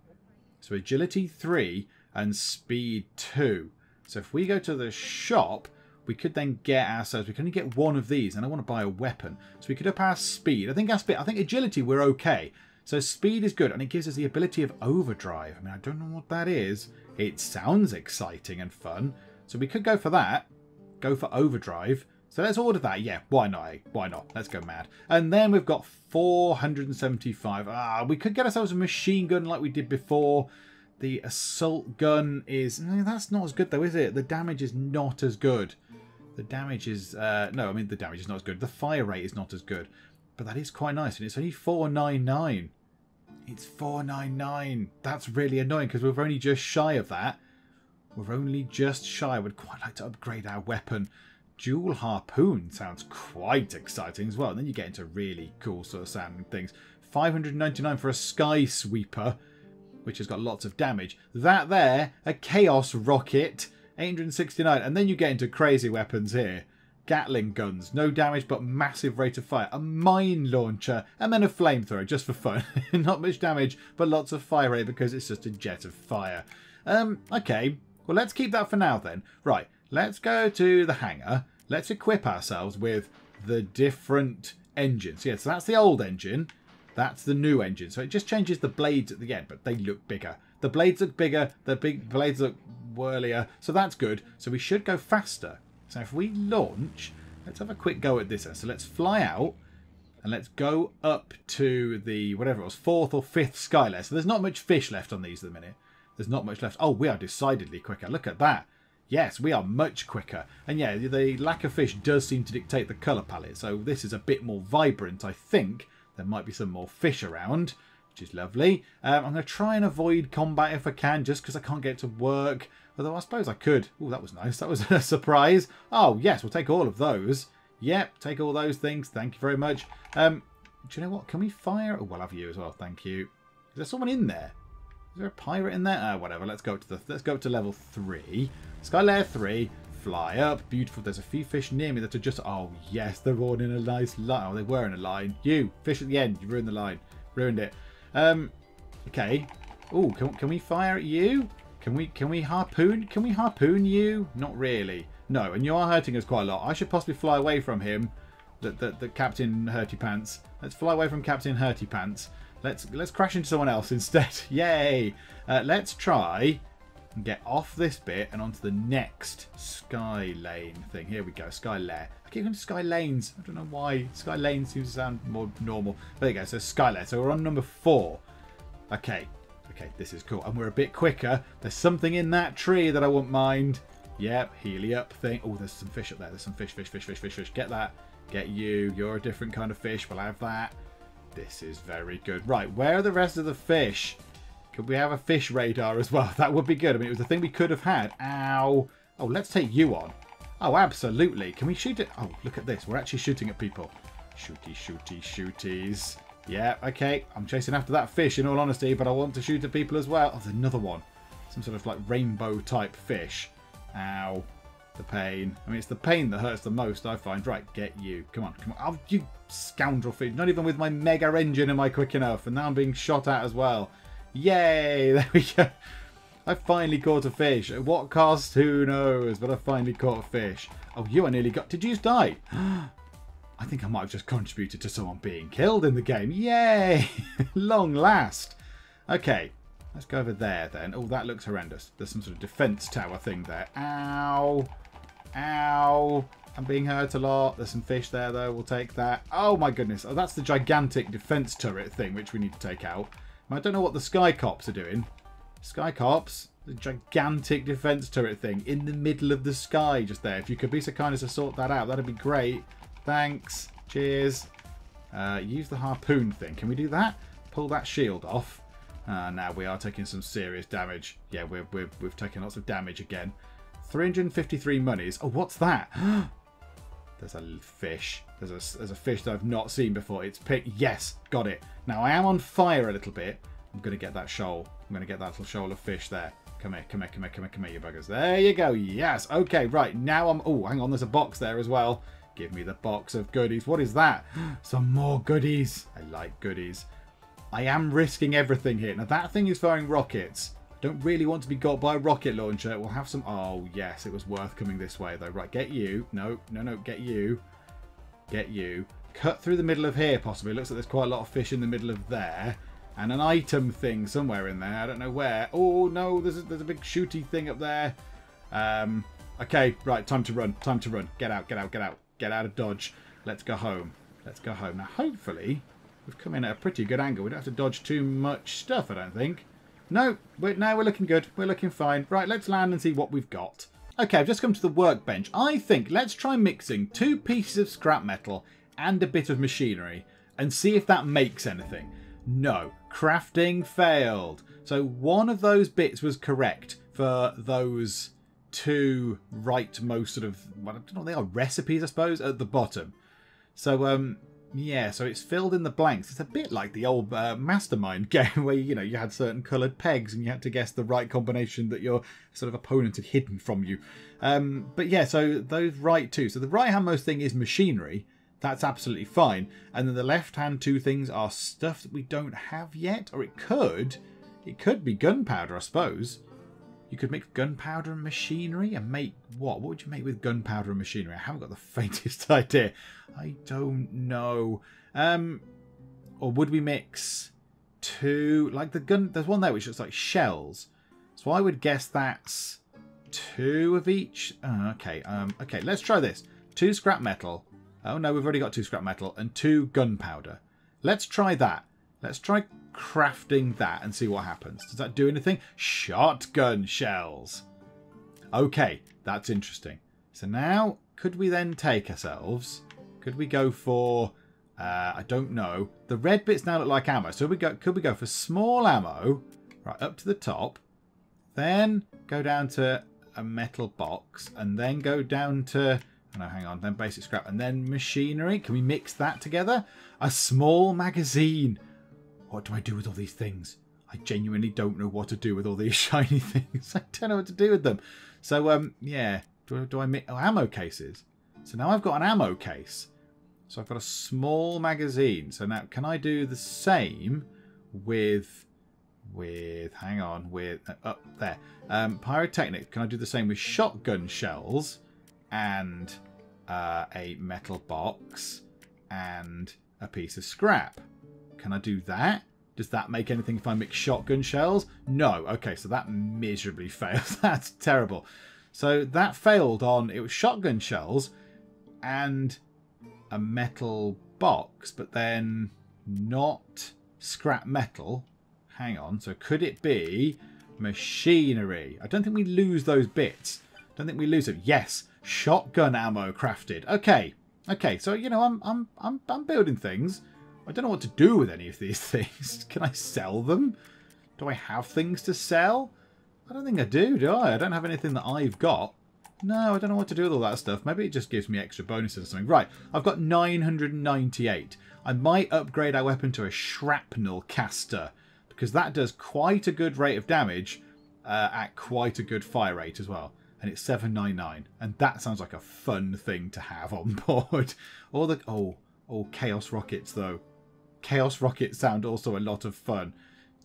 So agility 3 and speed 2. So if we go to the shop, we could then get ourselves, we can only get one of these, and I want to buy a weapon. So we could up our speed. I think speed, I think agility, we're okay. So speed is good, and it gives us the ability of overdrive. I mean, I don't know what that is. It sounds exciting and fun. So we could go for that. Go for overdrive. So let's order that. Yeah, why not? Why not? Let's go mad. And then we've got 475. Ah, we could get ourselves a machine gun like we did before. The assault gun is... That's not as good though, is it? The damage is not as good. The damage is... Uh, no, I mean, the damage is not as good. The fire rate is not as good. But that is quite nice. And it's only 499. It's 499. That's really annoying because we're only just shy of that. We're only just shy. Would quite like to upgrade our weapon. Dual harpoon sounds quite exciting as well. And then you get into really cool sort of sounding things. 599 for a sky sweeper, which has got lots of damage. That there, a chaos rocket, 869. And then you get into crazy weapons here. Gatling guns, no damage but massive rate of fire. A mine launcher, and then a flamethrower, just for fun. Not much damage, but lots of fire rate because it's just a jet of fire. Um, okay, well let's keep that for now then. Right, let's go to the hangar let's equip ourselves with the different engines. Yeah, so that's the old engine. That's the new engine. So it just changes the blades at the end, but they look bigger. The blades look bigger. The big blades look whirlier. So that's good. So we should go faster. So if we launch, let's have a quick go at this. So let's fly out and let's go up to the, whatever it was, fourth or fifth sky layer. So there's not much fish left on these at the minute. There's not much left. Oh, we are decidedly quicker. Look at that. Yes, we are much quicker. And yeah, the lack of fish does seem to dictate the colour palette. So this is a bit more vibrant, I think. There might be some more fish around, which is lovely. Um, I'm going to try and avoid combat if I can, just because I can't get to work. Although I suppose I could. Oh, that was nice. That was a surprise. Oh, yes, we'll take all of those. Yep, take all those things. Thank you very much. Um, do you know what? Can we fire? Oh, we'll have you as well. Thank you. Is there someone in there? Is there a pirate in there? Uh, whatever. Let's go to the. Let's go to level three. Skylayer 3, fly up. Beautiful. There's a few fish near me that are just... Oh, yes, they're all in a nice line. Oh, they were in a line. You, fish at the end. You ruined the line. Ruined it. Um, okay. Oh, can, can we fire at you? Can we can we harpoon? Can we harpoon you? Not really. No, and you are hurting us quite a lot. I should possibly fly away from him. The, the, the Captain Hurty Pants. Let's fly away from Captain Hurty Pants. Let's let's crash into someone else instead. Yay! Uh, let's try and get off this bit and onto the next Sky Lane thing. Here we go, Skylayer. I keep going to Sky Lanes. I don't know why. Sky Lane seems to sound more normal. There you go, so Skylayer. So we're on number four. Okay, okay, this is cool. And we're a bit quicker. There's something in that tree that I won't mind. Yep, Healy up thing. Oh, there's some fish up there. There's some fish, fish, fish, fish, fish, fish. Get that. Get you. You're a different kind of fish. We'll have that. This is very good. Right, where are the rest of the fish? Could we have a fish radar as well? That would be good. I mean, it was the thing we could have had. Ow. Oh, let's take you on. Oh, absolutely. Can we shoot it? Oh, look at this. We're actually shooting at people. Shooty, shooty, shooties. Yeah, okay. I'm chasing after that fish, in all honesty, but I want to shoot at people as well. Oh, there's another one. Some sort of, like, rainbow-type fish. Ow. The pain. I mean, it's the pain that hurts the most, I find. Right, get you. Come on, come on. Oh, you scoundrel fish. Not even with my mega engine am I quick enough, and now I'm being shot at as well. Yay! There we go. I finally caught a fish. At what cost? Who knows? But I finally caught a fish. Oh, you I nearly got... Did you just die? I think I might have just contributed to someone being killed in the game. Yay! Long last. Okay, let's go over there then. Oh, that looks horrendous. There's some sort of defense tower thing there. Ow. Ow. I'm being hurt a lot. There's some fish there, though. We'll take that. Oh, my goodness. Oh, that's the gigantic defense turret thing, which we need to take out. I don't know what the Sky Cops are doing. Sky Cops, the gigantic defense turret thing in the middle of the sky just there. If you could be so kind as to sort that out, that'd be great. Thanks. Cheers. Uh, use the harpoon thing. Can we do that? Pull that shield off. Uh, now we are taking some serious damage. Yeah, we're, we're, we've taken lots of damage again. 353 monies. Oh, what's that? There's a fish. There's a, a fish that I've not seen before. It's picked. Yes, got it. Now I am on fire a little bit. I'm going to get that shoal. I'm going to get that little shoal of fish there. Come here, come here, come here, come here, come here, you buggers. There you go. Yes. Okay, right. Now I'm... Oh, hang on. There's a box there as well. Give me the box of goodies. What is that? Some more goodies. I like goodies. I am risking everything here. Now, that thing is firing rockets. Don't really want to be got by a rocket launcher. We'll have some... Oh, yes. It was worth coming this way, though. Right, get you. No, no, no. Get you. Get you. Cut through the middle of here, possibly. Looks like there's quite a lot of fish in the middle of there. And an item thing somewhere in there. I don't know where. Oh, no. There's a, there's a big shooty thing up there. Um, okay, right. Time to run. Time to run. Get out, get out, get out. Get out of dodge. Let's go home. Let's go home. Now, hopefully, we've come in at a pretty good angle. We don't have to dodge too much stuff, I don't think. No, we're, no, we're looking good. We're looking fine. Right, let's land and see what we've got. Okay, I've just come to the workbench. I think let's try mixing two pieces of scrap metal and a bit of machinery and see if that makes anything. No, crafting failed. So one of those bits was correct for those two rightmost sort of, well, I don't know, they are recipes, I suppose, at the bottom. So um, yeah, so it's filled in the blanks. It's a bit like the old uh, Mastermind game where, you know, you had certain coloured pegs and you had to guess the right combination that your sort of opponent had hidden from you. Um, but yeah, so those right two. So the right handmost thing is machinery. That's absolutely fine. And then the left hand two things are stuff that we don't have yet. Or it could. It could be gunpowder, I suppose. You could make gunpowder and machinery and make what? What would you make with gunpowder and machinery? I haven't got the faintest idea. I don't know. Um, or would we mix two? Like the gun, there's one there which looks like shells. So I would guess that's two of each. Oh, okay. Um, okay, let's try this. Two scrap metal. Oh no, we've already got two scrap metal and two gunpowder. Let's try that. Let's try crafting that and see what happens. Does that do anything? Shotgun shells. Okay, that's interesting. So now, could we then take ourselves? Could we go for... Uh, I don't know. The red bits now look like ammo. So we go, could we go for small ammo, right up to the top, then go down to a metal box, and then go down to... Oh, no, hang on. Then basic scrap, and then machinery. Can we mix that together? A small magazine. What do I do with all these things? I genuinely don't know what to do with all these shiny things. I don't know what to do with them. So, um, yeah. Do, do I make oh, ammo cases? So now I've got an ammo case. So I've got a small magazine. So now can I do the same with with hang on with uh, up there um, pyrotechnic can I do the same with shotgun shells and uh, a metal box and a piece of scrap can I do that? Does that make anything if I mix shotgun shells? No. Okay, so that miserably fails. That's terrible. So that failed on, it was shotgun shells and a metal box, but then not scrap metal. Hang on, so could it be machinery? I don't think we lose those bits. Don't think we lose them. Yes, shotgun ammo crafted. Okay, okay, so, you know, I'm, I'm, I'm, I'm building things. I don't know what to do with any of these things. Can I sell them? Do I have things to sell? I don't think I do, do I? I don't have anything that I've got. No, I don't know what to do with all that stuff. Maybe it just gives me extra bonuses or something. Right, I've got 998. I might upgrade our weapon to a shrapnel caster because that does quite a good rate of damage uh, at quite a good fire rate as well. And it's 799. And that sounds like a fun thing to have on board. All the... Oh, oh, Chaos Rockets, though. Chaos Rockets sound also a lot of fun.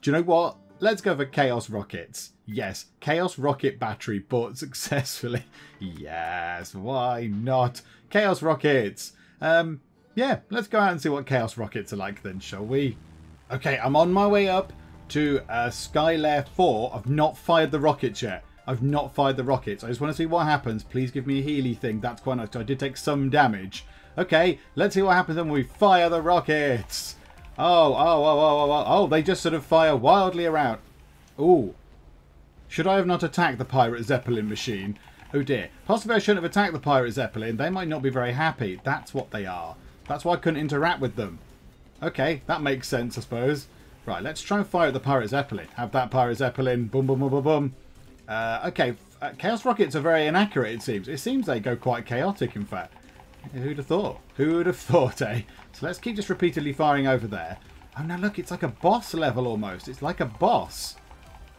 Do you know what? Let's go for Chaos Rockets. Yes, Chaos Rocket battery bought successfully. yes, why not? Chaos Rockets. Um, Yeah, let's go out and see what Chaos Rockets are like then, shall we? Okay, I'm on my way up to uh, Skylayer 4. I've not fired the rockets yet. I've not fired the rockets. I just want to see what happens. Please give me a Healy thing. That's quite nice. I did take some damage. Okay, let's see what happens when we fire the rockets. Oh, oh, oh, oh, oh, oh. They just sort of fire wildly around. Ooh. Should I have not attacked the Pirate Zeppelin machine? Oh dear. Possibly I shouldn't have attacked the Pirate Zeppelin. They might not be very happy. That's what they are. That's why I couldn't interact with them. Okay, that makes sense, I suppose. Right, let's try and fire at the Pirate Zeppelin. Have that Pirate Zeppelin. Boom, boom, boom, boom, boom. Uh, okay, uh, Chaos Rockets are very inaccurate, it seems. It seems they go quite chaotic, in fact. Who'd have thought? Who'd have thought, eh? So let's keep just repeatedly firing over there. Oh, no, look, it's like a boss level almost. It's like a boss.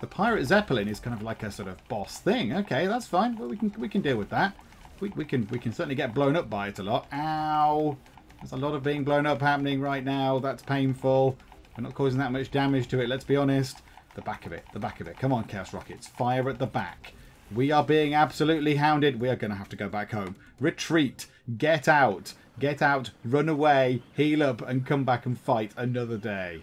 The Pirate Zeppelin is kind of like a sort of boss thing. Okay, that's fine. Well, we can we can deal with that. We, we can we can certainly get blown up by it a lot. Ow! There's a lot of being blown up happening right now. That's painful. We're not causing that much damage to it, let's be honest. The back of it, the back of it. Come on, Chaos Rockets. Fire at the back. We are being absolutely hounded. We are going to have to go back home. Retreat. Get out. Get out. Run away. Heal up and come back and fight another day.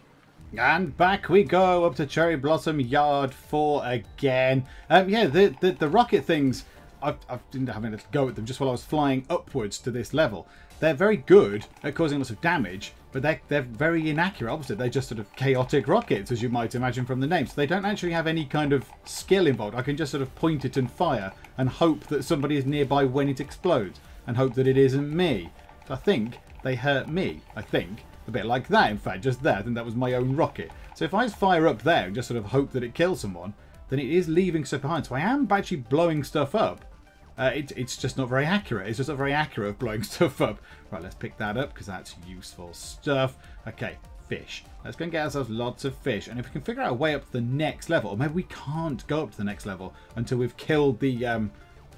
And back we go up to Cherry Blossom Yard 4 again. Um, yeah, the, the, the rocket things, I've, I've been having a go at them just while I was flying upwards to this level. They're very good at causing lots of damage, but they're, they're very inaccurate. Obviously, they're just sort of chaotic rockets, as you might imagine from the name. So they don't actually have any kind of skill involved. I can just sort of point it and fire and hope that somebody is nearby when it explodes and hope that it isn't me. I think they hurt me, I think. A bit like that, in fact, just there. I think that was my own rocket. So if I fire up there and just sort of hope that it kills someone, then it is leaving stuff behind. So I am actually blowing stuff up. Uh, it, it's just not very accurate. It's just not very accurate of blowing stuff up. Right, let's pick that up because that's useful stuff. Okay, fish. Let's go and get ourselves lots of fish. And if we can figure out a way up to the next level, or maybe we can't go up to the next level until we've killed the um,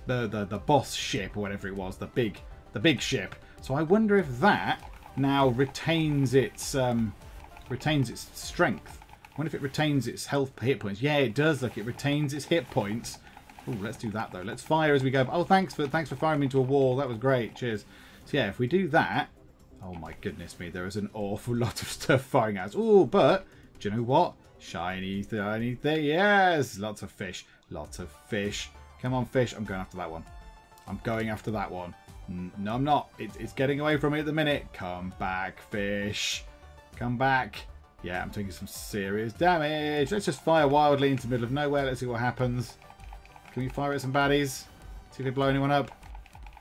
the, the the boss ship or whatever it was, the big the big ship. So I wonder if that now retains its um, retains its strength. I wonder if it retains its health hit points. Yeah, it does. Look, it retains its hit points Oh, let's do that though. Let's fire as we go. Oh, thanks for thanks for firing me into a wall. That was great. Cheers. So yeah, if we do that, oh my goodness me, there is an awful lot of stuff firing at us. Oh, but do you know what? Shiny, shiny thing. Yes, lots of fish. Lots of fish. Come on, fish. I'm going after that one. I'm going after that one. No, I'm not. It's, it's getting away from me at the minute. Come back, fish. Come back. Yeah, I'm taking some serious damage. Let's just fire wildly into the middle of nowhere. Let's see what happens. Can we fire at some baddies? See if they blow anyone up?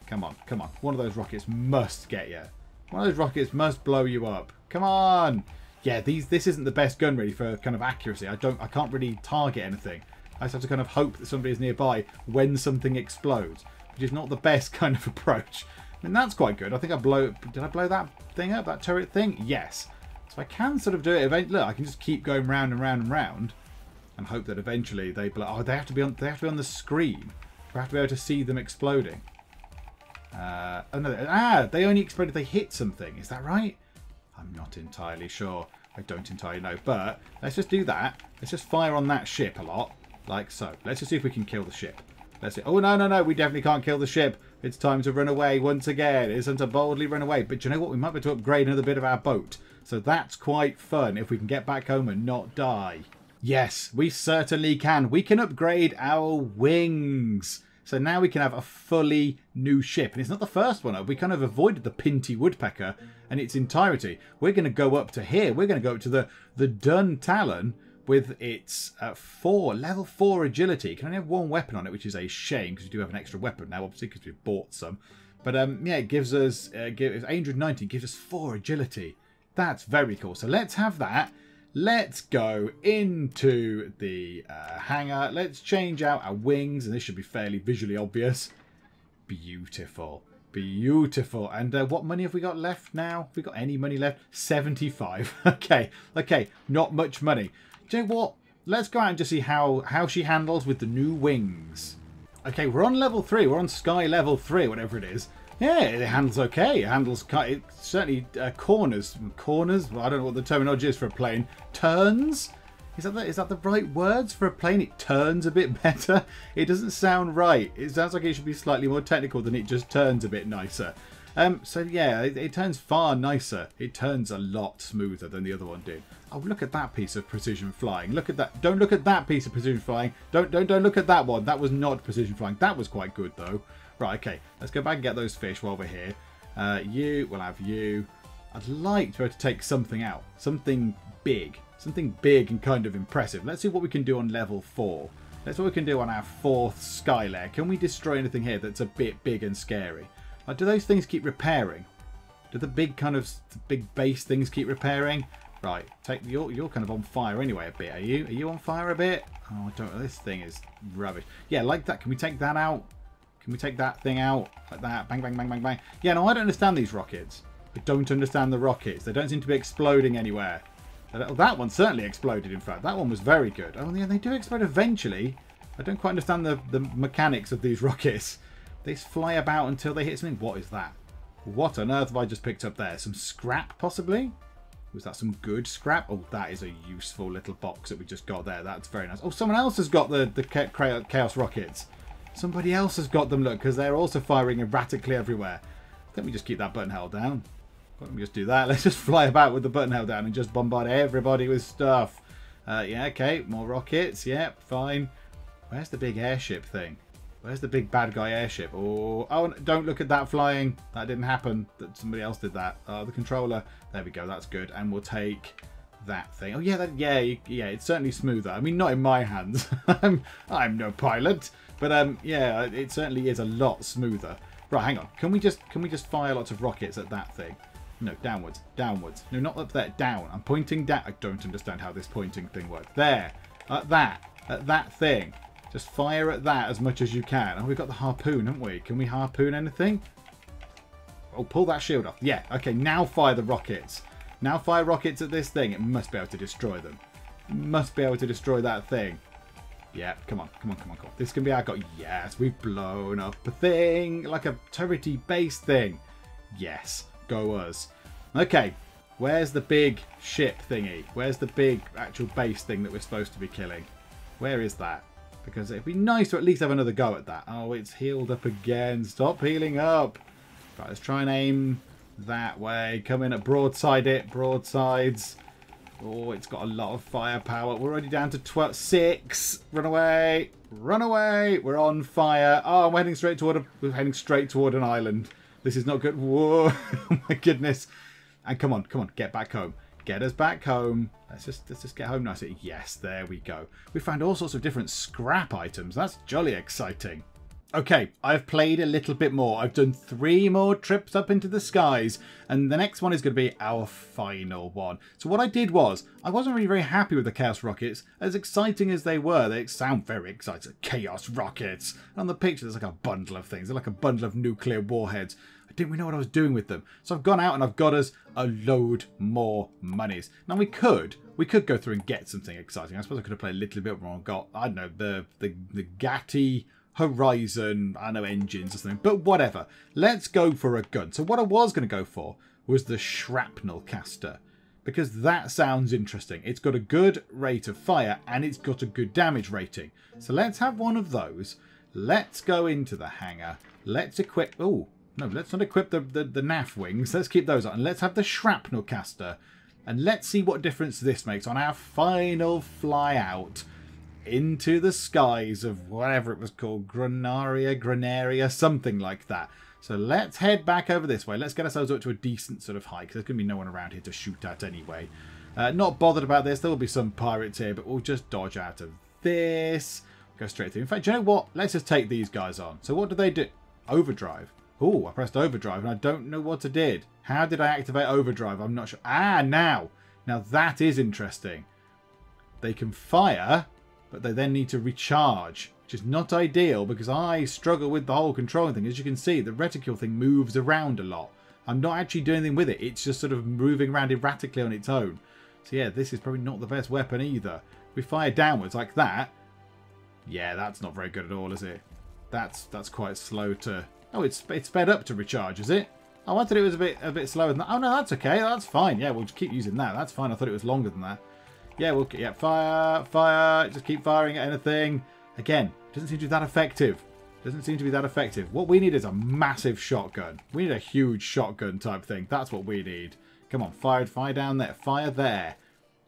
Come on, come on. One of those rockets must get you. One of those rockets must blow you up. Come on! Yeah, these this isn't the best gun really for kind of accuracy. I don't I can't really target anything. I just have to kind of hope that somebody is nearby when something explodes, which is not the best kind of approach. I mean that's quite good. I think I blow did I blow that thing up, that turret thing? Yes. So I can sort of do it eventually. Look, I can just keep going round and round and round and hope that eventually they blow... oh they have to be on they have to be on the screen. We have to be able to see them exploding. Uh, oh ah, they only explode if they hit something. Is that right? I'm not entirely sure. I don't entirely know. But let's just do that. Let's just fire on that ship a lot, like so. Let's just see if we can kill the ship. Let's see. Oh no no no! We definitely can't kill the ship. It's time to run away once again. It's time to boldly run away. But you know what? We might be able to upgrade another bit of our boat. So that's quite fun if we can get back home and not die. Yes, we certainly can. We can upgrade our wings. So now we can have a fully new ship. And it's not the first one. We kind of avoided the Pinty Woodpecker in its entirety. We're going to go up to here. We're going to go up to the, the Dun Talon with its uh, four level four agility. Can only have one weapon on it, which is a shame because we do have an extra weapon now, obviously because we've bought some. But um, yeah, it gives us uh, gives, 890 gives us four agility. That's very cool. So let's have that let's go into the uh, hangar. Let's change out our wings, and this should be fairly visually obvious. Beautiful. Beautiful. And uh, what money have we got left now? Have we got any money left? 75. okay. Okay. Not much money. Do you know what? Let's go out and just see how, how she handles with the new wings. Okay, we're on level 3. We're on sky level 3, whatever it is. Yeah, it handles okay. It handles it certainly uh, corners. Corners. Well, I don't know what the terminology is for a plane. Turns. Is that the, is that the right words for a plane? It turns a bit better. It doesn't sound right. It sounds like it should be slightly more technical than it just turns a bit nicer. Um, so yeah, it, it, turns far nicer. It turns a lot smoother than the other one did. Oh, look at that piece of precision flying. Look at that. Don't look at that piece of precision flying. Don't don't don't look at that one. That was not precision flying. That was quite good though. Right, okay. Let's go back and get those fish while we're here. Uh, you, we'll have you. I'd like to be able to take something out. Something big. Something big and kind of impressive. Let's see what we can do on level 4. That's what we can do on our fourth sky layer. Can we destroy anything here that's a bit big and scary? Like, do those things keep repairing? Do the big kind of big base things keep repairing? Right, take you're you're kind of on fire anyway a bit. Are you? Are you on fire a bit? Oh, I don't. This thing is rubbish. Yeah, like that. Can we take that out? Can we take that thing out like that? Bang, bang, bang, bang, bang. Yeah, no, I don't understand these rockets. I don't understand the rockets. They don't seem to be exploding anywhere. That one certainly exploded, in fact. That one was very good. Oh, yeah, they do explode eventually. I don't quite understand the, the mechanics of these rockets. They fly about until they hit something. What is that? What on earth have I just picked up there? Some scrap, possibly? Was that some good scrap? Oh, that is a useful little box that we just got there. That's very nice. Oh, someone else has got the, the Chaos rockets. Somebody else has got them, look, because they're also firing erratically everywhere. Let me just keep that button held down. Let me just do that. Let's just fly about with the button held down and just bombard everybody with stuff. Uh, yeah, okay. More rockets. Yep, yeah, fine. Where's the big airship thing? Where's the big bad guy airship? Oh, oh, don't look at that flying. That didn't happen. That Somebody else did that. Oh, the controller. There we go. That's good. And we'll take that thing. Oh, yeah, that, yeah, yeah. It's certainly smoother. I mean, not in my hands. I'm, I'm no pilot. But, um, yeah, it certainly is a lot smoother. Right, hang on. Can we just can we just fire lots of rockets at that thing? No, downwards. Downwards. No, not up there. Down. I'm pointing down. I don't understand how this pointing thing works. There. At that. At that thing. Just fire at that as much as you can. Oh, we've got the harpoon, haven't we? Can we harpoon anything? Oh, pull that shield off. Yeah. Okay, now fire the rockets. Now fire rockets at this thing. It must be able to destroy them. must be able to destroy that thing. Yeah, come on, come on, come on, come on. This can be our goal. Yes, we've blown up a thing, like a turrety base thing. Yes. Go us. Okay, where's the big ship thingy? Where's the big actual base thing that we're supposed to be killing? Where is that? Because it'd be nice to at least have another go at that. Oh, it's healed up again. Stop healing up. Right, let's try and aim that way. Come in at broadside it. Broadsides. Oh, it's got a lot of firepower. We're already down to 12, 6. Run away. Run away. We're on fire. Oh, we're heading straight toward a, we're heading straight toward an island. This is not good. Whoa, oh my goodness. And come on, come on, get back home. Get us back home. Let's just let's just get home nicely. Yes, there we go. We found all sorts of different scrap items. That's jolly exciting. Okay, I've played a little bit more. I've done three more trips up into the skies, and the next one is going to be our final one. So what I did was, I wasn't really very happy with the Chaos Rockets. As exciting as they were, they sound very exciting. Chaos Rockets! On the picture, there's like a bundle of things. They're like a bundle of nuclear warheads. I didn't really know what I was doing with them. So I've gone out and I've got us a load more monies. Now we could, we could go through and get something exciting. I suppose I could have played a little bit more and got, I don't know, the, the, the Gatti Horizon, I know engines or something, but whatever. Let's go for a gun. So what I was going to go for was the shrapnel caster because that sounds interesting. It's got a good rate of fire and it's got a good damage rating. So let's have one of those. Let's go into the hangar. Let's equip... Oh, no, let's not equip the, the, the NAF wings. Let's keep those on. Let's have the shrapnel caster. And let's see what difference this makes on our final fly out into the skies of whatever it was called, Granaria, Granaria, something like that. So let's head back over this way. Let's get ourselves up to a decent sort of height, because there's going to be no one around here to shoot at anyway. Uh, not bothered about this. There will be some pirates here, but we'll just dodge out of this. Go straight through. In fact, you know what? Let's just take these guys on. So what do they do? Overdrive. Oh, I pressed overdrive and I don't know what I did. How did I activate overdrive? I'm not sure. Ah, now. Now that is interesting. They can fire but they then need to recharge, which is not ideal because I struggle with the whole controlling thing. As you can see, the reticule thing moves around a lot. I'm not actually doing anything with it. It's just sort of moving around erratically on its own. So yeah, this is probably not the best weapon either. If we fire downwards like that, yeah, that's not very good at all, is it? That's that's quite slow to... Oh, it's it's sped up to recharge, is it? Oh, I thought it was a bit a bit slower than that. Oh, no, that's okay. That's fine. Yeah, we'll just keep using that. That's fine. I thought it was longer than that. Yeah, we'll yeah, fire, fire, just keep firing at anything. Again, doesn't seem to be that effective. Doesn't seem to be that effective. What we need is a massive shotgun. We need a huge shotgun type thing. That's what we need. Come on, fire, fire down there. Fire there.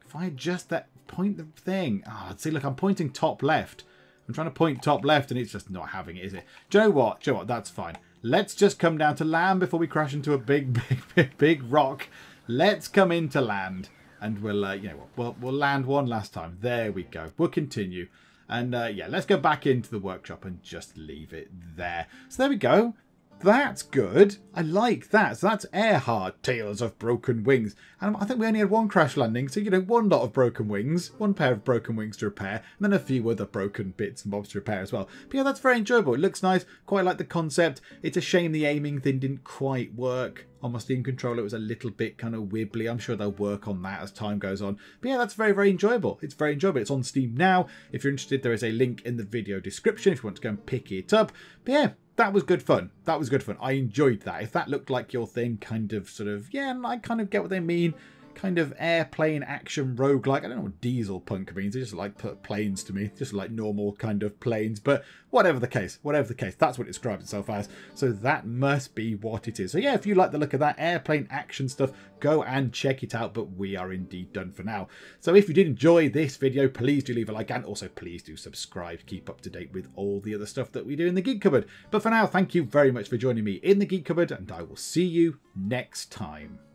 Fire just that, point the thing. Ah, oh, see, look, I'm pointing top left. I'm trying to point top left and it's just not having it, is it? Do you know what? Do you know what? That's fine. Let's just come down to land before we crash into a big, big, big, big rock. Let's come into land and we'll, uh, you know what, we'll, we'll land one last time. There we go. We'll continue. And uh, yeah, let's go back into the workshop and just leave it there. So there we go. That's good. I like that. So that's Airheart, Tales of Broken Wings. And I think we only had one crash landing, so you know, one lot of broken wings, one pair of broken wings to repair, and then a few other broken bits and bobs to repair as well. But yeah, that's very enjoyable. It looks nice. Quite like the concept. It's a shame the aiming thing didn't quite work on my Steam controller. It was a little bit kind of wibbly. I'm sure they'll work on that as time goes on. But yeah, that's very, very enjoyable. It's very enjoyable. It's on Steam now. If you're interested, there is a link in the video description if you want to go and pick it up. But yeah, that was good fun. That was good fun. I enjoyed that. If that looked like your thing, kind of sort of, yeah, I kind of get what they mean kind of airplane action roguelike. I don't know what dieselpunk means. They just like put planes to me, just like normal kind of planes. But whatever the case, whatever the case, that's what it describes itself as. So that must be what it is. So yeah, if you like the look of that airplane action stuff, go and check it out. But we are indeed done for now. So if you did enjoy this video, please do leave a like and also please do subscribe keep up to date with all the other stuff that we do in the Geek Cupboard. But for now, thank you very much for joining me in the Geek Cupboard and I will see you next time.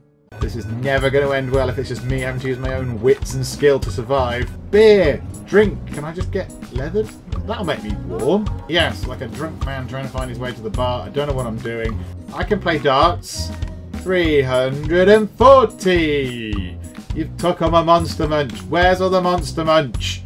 This is never going to end well if it's just me having to use my own wits and skill to survive. Beer! Drink! Can I just get leathered? That'll make me warm. Yes, like a drunk man trying to find his way to the bar. I don't know what I'm doing. I can play darts. 340! You've took on my monster munch. Where's all the monster munch?